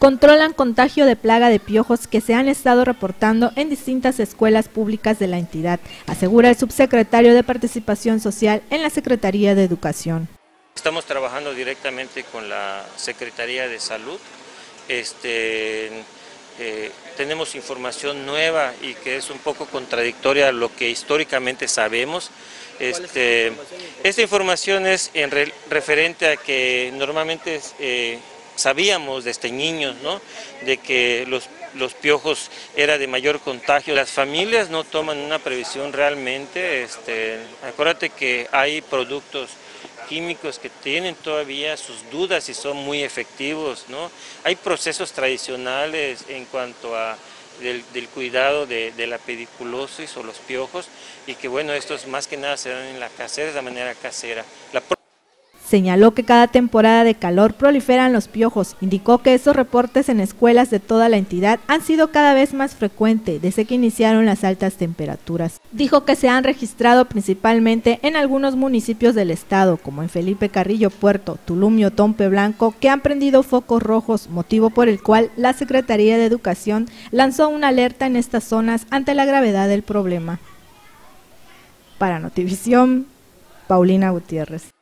controlan contagio de plaga de piojos que se han estado reportando en distintas escuelas públicas de la entidad, asegura el subsecretario de Participación Social en la Secretaría de Educación. Estamos trabajando directamente con la Secretaría de Salud. Este, eh, tenemos información nueva y que es un poco contradictoria a lo que históricamente sabemos. Este, esta información es en referente a que normalmente eh, sabíamos desde niños, ¿no? de que los, los piojos era de mayor contagio. Las familias no toman una previsión realmente. Este, acuérdate que hay productos químicos que tienen todavía sus dudas y son muy efectivos. ¿no? Hay procesos tradicionales en cuanto a del, cuidado de, la pediculosis o los piojos y que bueno, estos más que nada se dan en la casera, de manera casera. Señaló que cada temporada de calor proliferan los piojos. Indicó que esos reportes en escuelas de toda la entidad han sido cada vez más frecuentes desde que iniciaron las altas temperaturas. Dijo que se han registrado principalmente en algunos municipios del estado, como en Felipe Carrillo Puerto, Tulum y Otompe Blanco, que han prendido focos rojos, motivo por el cual la Secretaría de Educación lanzó una alerta en estas zonas ante la gravedad del problema. Para Notivisión, Paulina Gutiérrez.